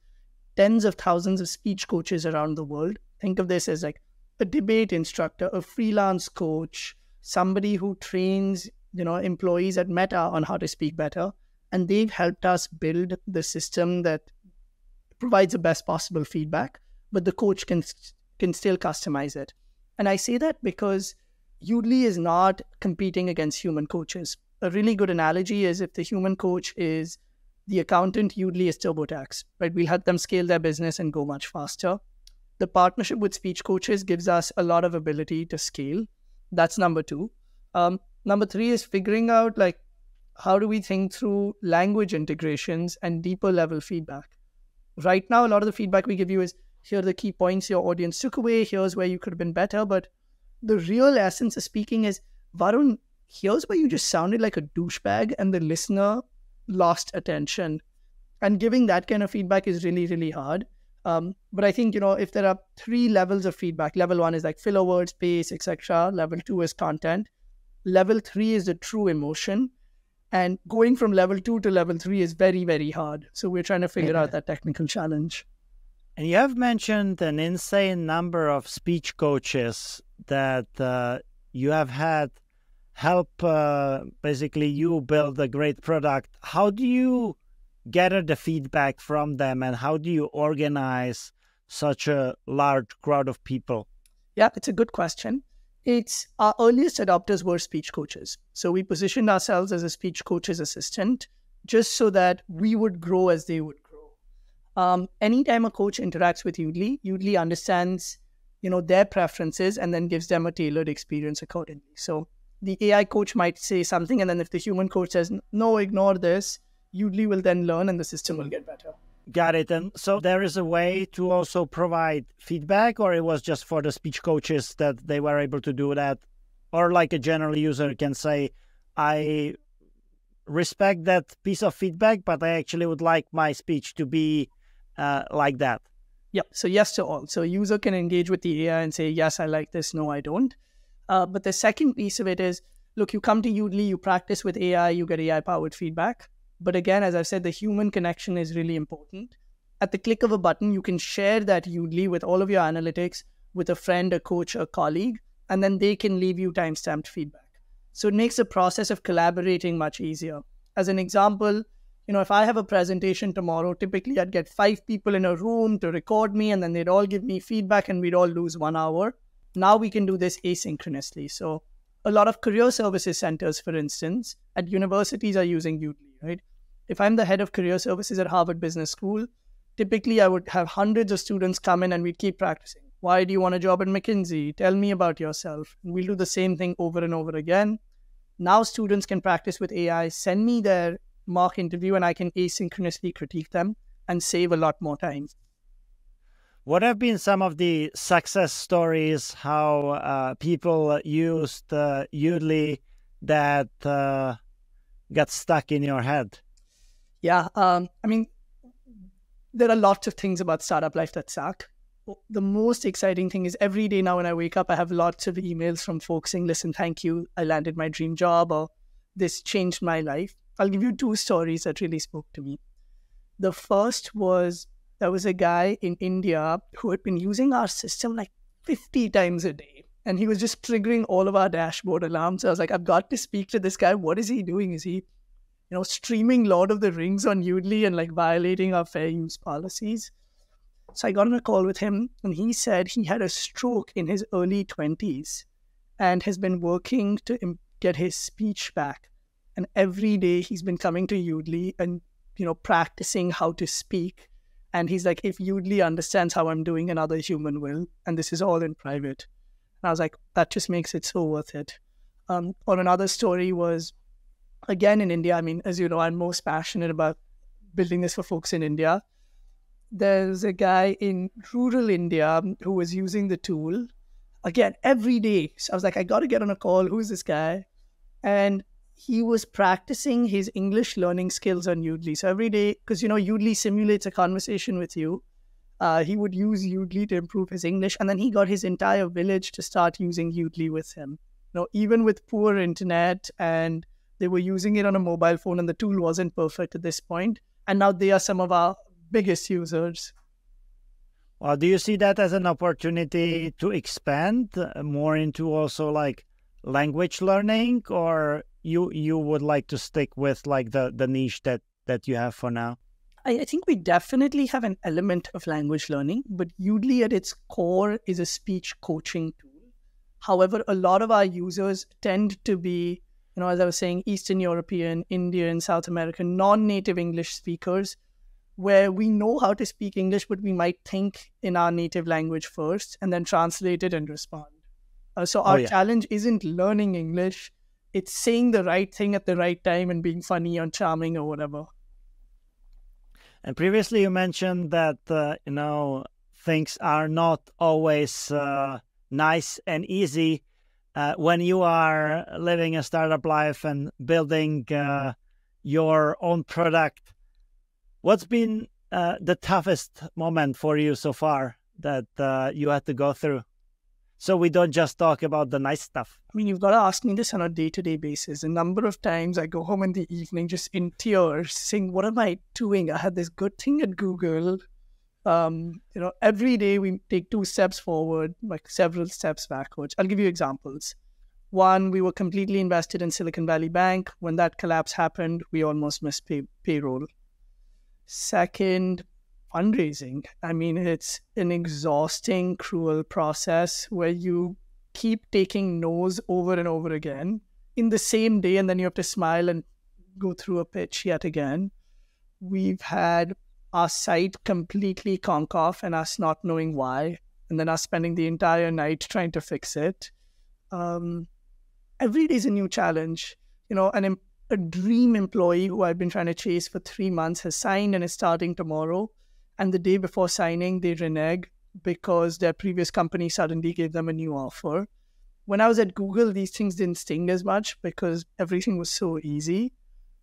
tens of thousands of speech coaches around the world. Think of this as like a debate instructor, a freelance coach, somebody who trains you know employees at meta on how to speak better and they've helped us build the system that provides the best possible feedback but the coach can can still customize it and i say that because yoodli is not competing against human coaches a really good analogy is if the human coach is the accountant yoodli is turbotax right we'll help them scale their business and go much faster the partnership with speech coaches gives us a lot of ability to scale that's number two. Um, number three is figuring out like how do we think through language integrations and deeper level feedback. Right now, a lot of the feedback we give you is here are the key points your audience took away. Here's where you could have been better. But the real essence of speaking is Varun, here's where you just sounded like a douchebag and the listener lost attention. And giving that kind of feedback is really, really hard. Um, but I think you know if there are three levels of feedback, level one is like filler words, pace, etc. Level two is content. Level three is the true emotion, and going from level two to level three is very very hard. So we're trying to figure yeah. out that technical challenge. And you have mentioned an insane number of speech coaches that uh, you have had help uh, basically you build a great product. How do you gather the feedback from them and how do you organize such a large crowd of people? Yeah, it's a good question. It's our earliest adopters were speech coaches. So we positioned ourselves as a speech coach's assistant just so that we would grow as they would grow. Um, anytime a coach interacts with Yoodli, Yoodli understands you know their preferences and then gives them a tailored experience accordingly. So the AI coach might say something, and then if the human coach says no, ignore this, Yoodli will then learn and the system will get better. Got it. And so there is a way to also provide feedback, or it was just for the speech coaches that they were able to do that? Or like a general user can say, I respect that piece of feedback, but I actually would like my speech to be uh, like that. Yep. So yes to all. So a user can engage with the AI and say, yes, I like this. No, I don't. Uh, but the second piece of it is, look, you come to Yoodli, you practice with AI, you get AI powered feedback. But again, as I've said, the human connection is really important. At the click of a button, you can share that Yoodli with all of your analytics with a friend, a coach, a colleague, and then they can leave you timestamped feedback. So it makes the process of collaborating much easier. As an example, you know, if I have a presentation tomorrow, typically I'd get five people in a room to record me and then they'd all give me feedback and we'd all lose one hour. Now we can do this asynchronously. So a lot of career services centers, for instance, at universities are using Yoodli, right? if I'm the head of career services at Harvard Business School, typically I would have hundreds of students come in and we'd keep practicing. Why do you want a job at McKinsey? Tell me about yourself. And we'll do the same thing over and over again. Now students can practice with AI, send me their mock interview, and I can asynchronously critique them and save a lot more time. What have been some of the success stories how uh, people used uh, Yoodli that uh, got stuck in your head? Yeah. Um, I mean, there are lots of things about startup life that suck. The most exciting thing is every day now when I wake up, I have lots of emails from folks saying, listen, thank you. I landed my dream job or this changed my life. I'll give you two stories that really spoke to me. The first was there was a guy in India who had been using our system like 50 times a day. And he was just triggering all of our dashboard alarms. I was like, I've got to speak to this guy. What is he doing? Is he you know, streaming Lord of the Rings on Yoodli and like violating our fair use policies. So I got on a call with him, and he said he had a stroke in his early 20s and has been working to get his speech back. And every day he's been coming to Yoodli and, you know, practicing how to speak. And he's like, if Yoodli understands how I'm doing, another human will. And this is all in private. And I was like, that just makes it so worth it. Um, another story was, again, in India. I mean, as you know, I'm most passionate about building this for folks in India. There's a guy in rural India who was using the tool again every day. So I was like, I got to get on a call. Who's this guy? And he was practicing his English learning skills on Yoodli. So every day, because you know, Yoodli simulates a conversation with you. Uh, he would use Yoodli to improve his English, and then he got his entire village to start using Yoodli with him. You know, even with poor internet, and they were using it on a mobile phone, and the tool wasn't perfect at this point. And now they are some of our biggest users. Well, do you see that as an opportunity to expand more into also like language learning, or you you would like to stick with like the the niche that that you have for now? I, I think we definitely have an element of language learning, but Yoodli at its core is a speech coaching tool. However, a lot of our users tend to be, you know, as I was saying, Eastern European, Indian, South American, non-native English speakers, where we know how to speak English, but we might think in our native language first and then translate it and respond. Uh, so oh, our oh, yeah. challenge isn't learning English; it's saying the right thing at the right time and being funny or charming or whatever. And previously, you mentioned that uh, you know things are not always uh, nice and easy uh, when you are living a startup life and building uh, your own product. What's been uh, the toughest moment for you so far that uh, you had to go through? So we don't just talk about the nice stuff. I mean, you've got to ask me this on a day to day basis. A number of times I go home in the evening just in tears, saying, What am I doing? I had this good thing at Google. Um, you know, every day we take two steps forward, like several steps backwards. I'll give you examples. One, we were completely invested in Silicon Valley Bank. When that collapse happened, we almost missed pay- payroll. Second, fundraising. I mean, it's an exhausting, cruel process where you keep taking no's over and over again in the same day, and then you have to smile and go through a pitch yet again. We've had our site completely conk off and us not knowing why, and then us spending the entire night trying to fix it. Um, every day is a new challenge. You know, an a dream employee who I've been trying to chase for three months has signed and is starting tomorrow and the day before signing, they renege because their previous company suddenly gave them a new offer. When I was at Google, these things didn't sting as much because everything was so easy.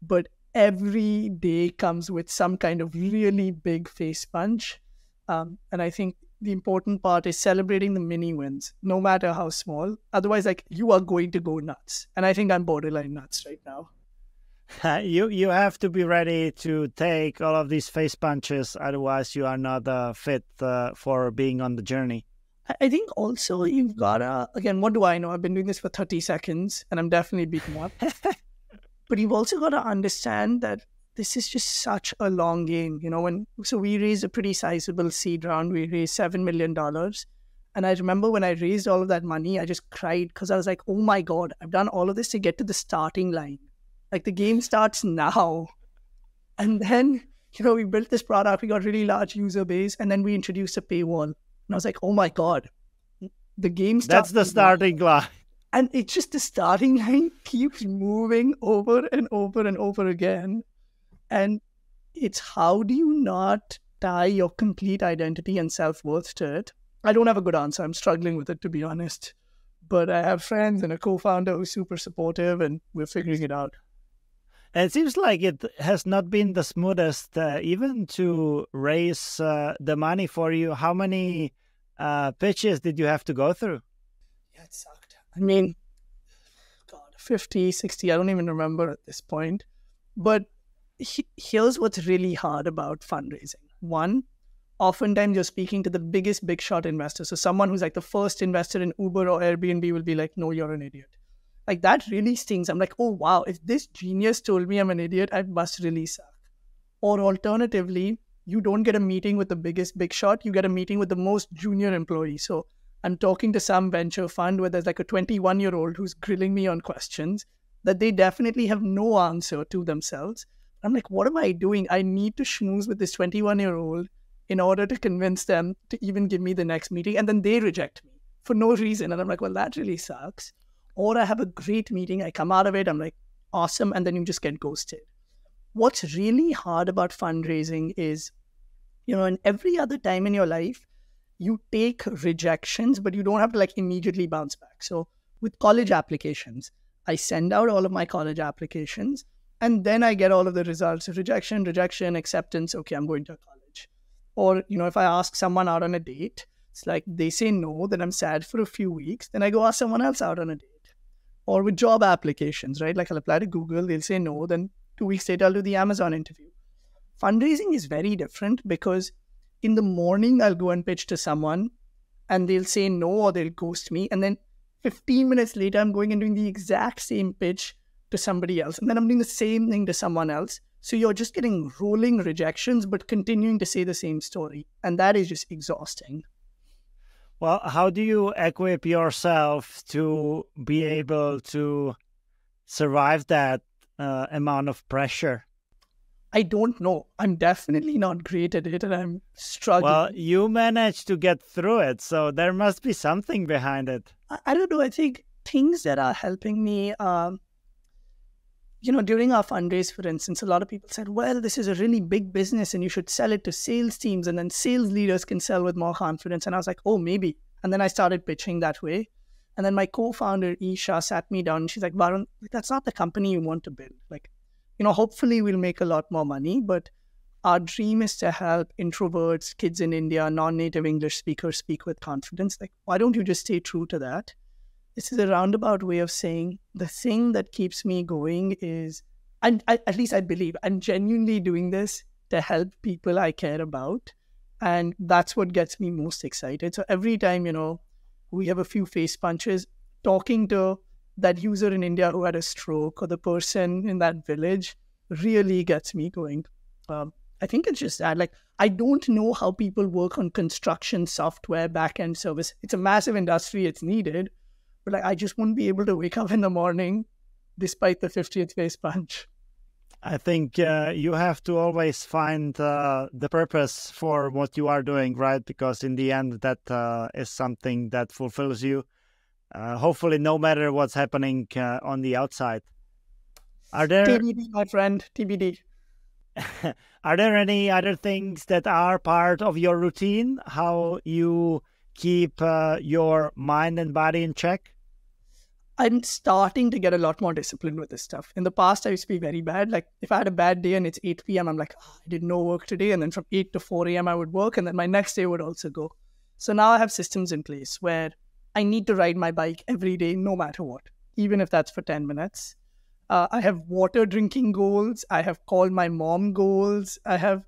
But every day comes with some kind of really big face punch. Um, and I think the important part is celebrating the mini wins, no matter how small. Otherwise, like you are going to go nuts. And I think I'm borderline nuts right now. you you have to be ready to take all of these face punches, otherwise you are not uh, fit uh, for being on the journey. I think also you've gotta again. What do I know? I've been doing this for thirty seconds, and I'm definitely beaten up. but you've also got to understand that this is just such a long game. You know, when so we raised a pretty sizable seed round. We raised seven million dollars. And I remember when I raised all of that money, I just cried because I was like, oh my God, I've done all of this to get to the starting line. Like the game starts now. And then, you know, we built this product, we got really large user base, and then we introduced a paywall. And I was like, oh my God, the game starts. That's the starting line. And it's just the starting line keeps moving over and over and over again. And it's how do you not tie your complete identity and self worth to it? I don't have a good answer. I'm struggling with it, to be honest. But I have friends and a co founder who's super supportive, and we're figuring it out. And it seems like it has not been the smoothest, uh, even to raise uh, the money for you. How many uh, pitches did you have to go through? Yeah, it sucked. I mean, God, 50, 60, I don't even remember at this point. But he, here's what's really hard about fundraising. One, oftentimes you're speaking to the biggest big shot investor. So someone who's like the first investor in Uber or Airbnb will be like, no, you're an idiot. Like that really stings. I'm like, oh wow, if this genius told me I'm an idiot, I must really suck. Or alternatively, you don't get a meeting with the biggest big shot, you get a meeting with the most junior employee. So I'm talking to some venture fund where there's like a 21 year old who's grilling me on questions that they definitely have no answer to themselves. I'm like, what am I doing? I need to schmooze with this 21 year old in order to convince them to even give me the next meeting. And then they reject me for no reason. And I'm like, well, that really sucks. Or I have a great meeting, I come out of it, I'm like, awesome. And then you just get ghosted. What's really hard about fundraising is you know, in every other time in your life, you take rejections, but you don't have to like immediately bounce back. So with college applications, I send out all of my college applications and then I get all of the results of rejection, rejection, acceptance. Okay, I'm going to college. Or, you know, if I ask someone out on a date, it's like they say no, then I'm sad for a few weeks. Then I go ask someone else out on a date. Or with job applications, right? Like I'll apply to Google, they'll say no. Then two weeks later, I'll do the Amazon interview fundraising is very different because in the morning I'll go and pitch to someone and they'll say no or they'll ghost me. And then 15 minutes later, I'm going and doing the exact same pitch to somebody else. And then I'm doing the same thing to someone else. So you're just getting rolling rejections, but continuing to say the same story. And that is just exhausting. Well, how do you equip yourself to be able to survive that uh, amount of pressure? I don't know. I'm definitely not great at it and I'm struggling. Well, you managed to get through it, so there must be something behind it. I, I don't know. I think things that are helping me, um, you know, during our fundraise, for instance, a lot of people said, well, this is a really big business and you should sell it to sales teams and then sales leaders can sell with more confidence. And I was like, oh, maybe. And then I started pitching that way. And then my co founder, Isha, sat me down she's like, Varun, that's not the company you want to build. Like, you know, hopefully we'll make a lot more money, but our dream is to help introverts, kids in India, non-native English speakers speak with confidence. Like, why don't you just stay true to that? This is a roundabout way of saying the thing that keeps me going is, and at least I believe I'm genuinely doing this to help people I care about. And that's what gets me most excited. So every time, you know, we have a few face punches, talking to that user in India who had a stroke or the person in that village really gets me going. Um, I think it's just that, like, I don't know how people work on construction software, backend service. It's a massive industry, it's needed, but like, I just wouldn't be able to wake up in the morning despite the 50th face punch. I think uh, you have to always find uh, the purpose for what you are doing, right? Because in the end, that uh, is something that fulfills you uh, hopefully no matter what's happening uh, on the outside. Are there TBD, my friend, TBD. are there any other things that are part of your routine? How you keep uh, your mind and body in check? I'm starting to get a lot more disciplined with this stuff. In the past, I used to be very bad. Like if I had a bad day and it's 8 p.m., I'm like, oh, I did no work today. And then from 8 to 4 a.m., I would work. And then my next day would also go. So now I have systems in place where I need to ride my bike every day, no matter what, even if that's for 10 minutes. Uh, I have water drinking goals. I have called my mom goals. I have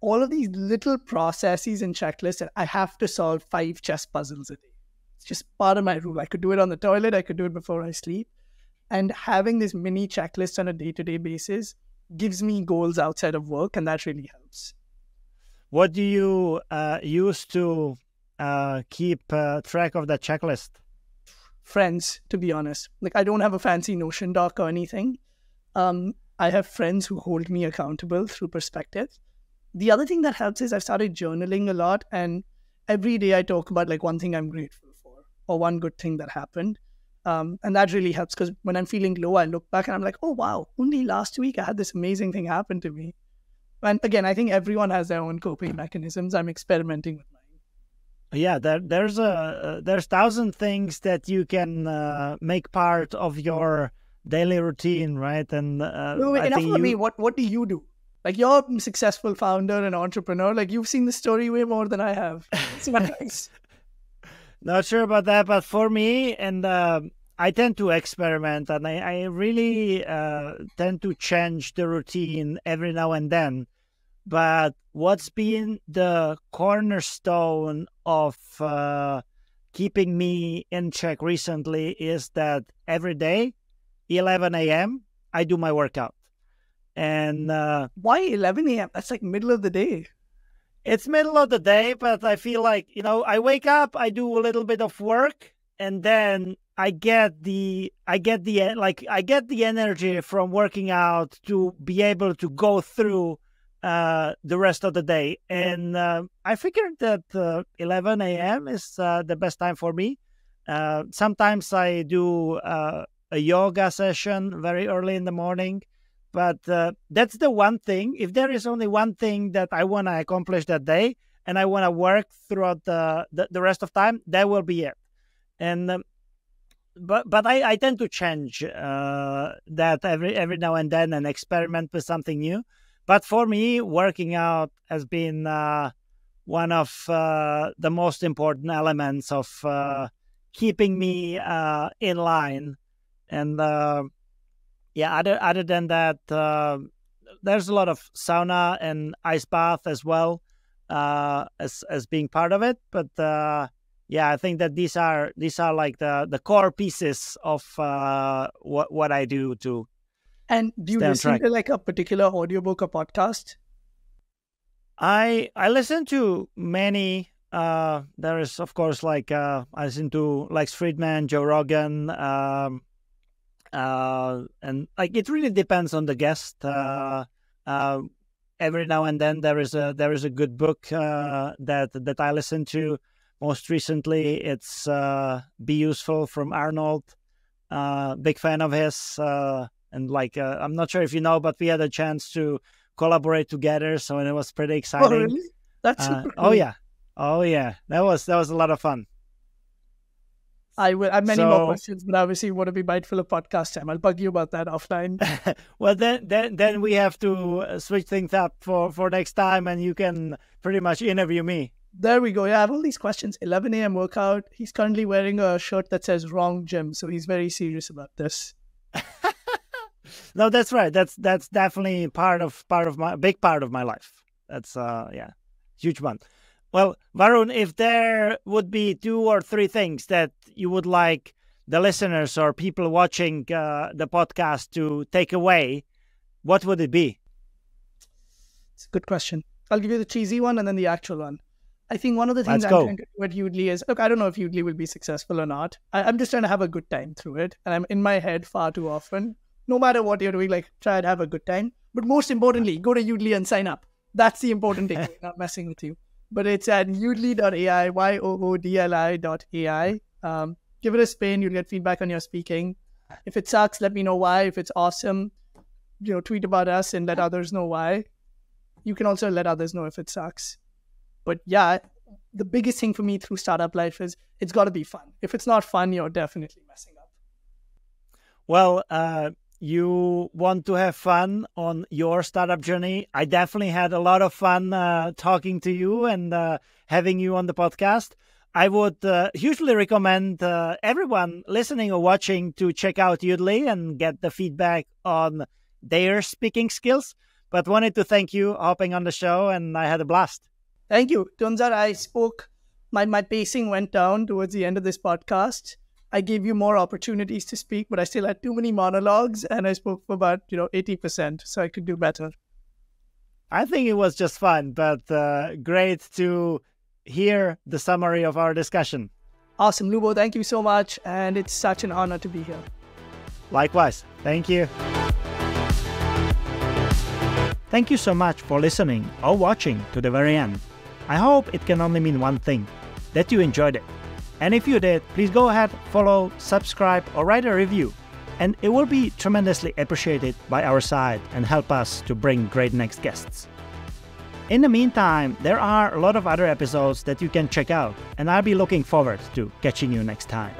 all of these little processes and checklists that I have to solve five chess puzzles a day. It's just part of my rule. I could do it on the toilet, I could do it before I sleep. And having this mini checklist on a day to day basis gives me goals outside of work, and that really helps. What do you uh, use to uh, keep uh, track of the checklist? Friends, to be honest. Like, I don't have a fancy Notion doc or anything. Um, I have friends who hold me accountable through perspective. The other thing that helps is I've started journaling a lot, and every day I talk about like one thing I'm grateful or one good thing that happened. Um, and that really helps because when I'm feeling low, I look back and I'm like, oh, wow, only last week I had this amazing thing happen to me. And again, I think everyone has their own coping mechanisms. I'm experimenting with mine. yeah, there, there's a there's thousand things that you can uh, make part of your daily routine, right? And uh, no, wait, enough you... me. What what do you do? Like you're a successful founder and entrepreneur. Like you've seen the story way more than I have. Not sure about that, but for me, and uh, I tend to experiment, and I, I really uh, tend to change the routine every now and then. But what's been the cornerstone of uh, keeping me in check recently is that every day, 11 a.m., I do my workout. And uh, why 11 a.m.? That's like middle of the day. It's middle of the day, but I feel like, you know, I wake up, I do a little bit of work, and then I get the I get the like I get the energy from working out to be able to go through uh, the rest of the day. And uh, I figured that uh, 11 a.m. is uh, the best time for me. Uh, sometimes I do uh, a yoga session very early in the morning. But that's the one thing. If there is only one thing that I want to accomplish that day, and I want to work throughout the, the, the rest of time, that will be it. And um, but but I, I tend to change uh, that every every now and then and experiment with something new. But for me, working out has been uh, one of uh, the most important elements of uh, keeping me uh, in line. And uh, yeah, other other than that, there's a lot of sauna and ice bath as well as as being part of it. But yeah, I think that these are these are like the the core pieces of uh, what what I do to. And do you listen to like a particular audiobook or podcast? I I listen to many. Uh, there is of course like uh, I listen to Lex Fridman, Joe Rogan, um, uh, and like it really depends on the guest. Uh, uh, every now and then there is a there is a good book uh, that that I listen to. Most recently, it's uh, Be Useful from Arnold. Uh, big fan of his. Uh, and like, uh, I'm not sure if you know, but we had a chance to collaborate together. So it was pretty exciting. Oh, really? That's oh, cool. Oh, yeah. Oh, yeah. That was, that was a lot of fun. I will. I have many so, more questions, but obviously you want to be mindful of podcast time. I'll bug you about that offline. well, then, then, then we have to uh, switch things up for for next time, and you can pretty much interview me. There we go. Yeah, I have all these questions. 11 a.m. workout. He's currently wearing a shirt that says "Wrong Gym," so he's very serious about this. no, that's right. That's that's definitely part of part of my big part of my life. That's uh yeah, huge one. Well, Varun, if there would be two or three things that you would like the listeners or people watching uh, the podcast to take away, what would it be? It's a good question. I'll give you the cheesy one and then the actual one. I think one of the things Let's I'm go. trying to do at Yoodli is look, I don't know if Yoodli will be successful or not. I, am just trying to have a good time through it. And I'm in my head far too often. No matter what you're doing, like try and have a good time. But most importantly, go to Yoodli and sign up. That's the important thing. not messing with you. But it's at yoodli.ai, Y O O D L I.ai. Um, give it a spin. You'll get feedback on your speaking. If it sucks, let me know why. If it's awesome, you know, tweet about us and let others know why. You can also let others know if it sucks. But yeah, the biggest thing for me through startup life is it's got to be fun. If it's not fun, you're definitely messing up. Well, uh, you want to have fun on your startup journey. I definitely had a lot of fun uh, talking to you and uh, having you on the podcast. I would uh, hugely recommend uh, everyone listening or watching to check out Yoodli and get the feedback on their speaking skills. But wanted to thank you hopping on the show, and I had a blast. Thank you. Out I spoke, my, my pacing went down towards the end of this podcast. I gave you more opportunities to speak, but I still had too many monologues and I spoke for about, you know, 80%. So I could do better. I think it was just fun, but uh, great to hear the summary of our discussion. Awesome, Lubo. Thank you so much. And it's such an honor to be here. Likewise. Thank you. Thank you so much for listening or watching to the very end. I hope it can only mean one thing that you enjoyed it. And if you did, please go ahead, follow, subscribe, or write a review. And it will be tremendously appreciated by our side and help us to bring great next guests. In the meantime, there are a lot of other episodes that you can check out, and I'll be looking forward to catching you next time.